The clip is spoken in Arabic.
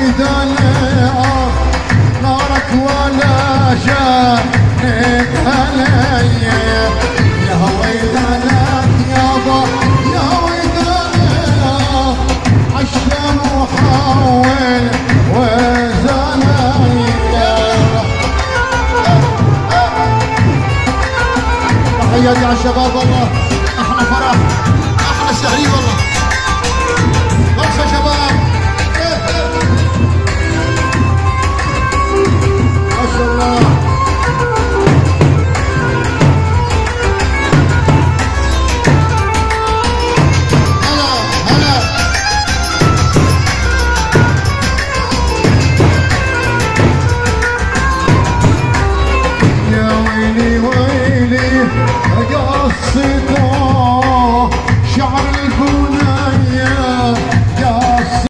ميدان الأرض آه، نارك ولا شانك علي. يا ويلك يابا يا ويلك عشت محاول وزنايا تحياتي على الشباب والله إحنا Sleep on.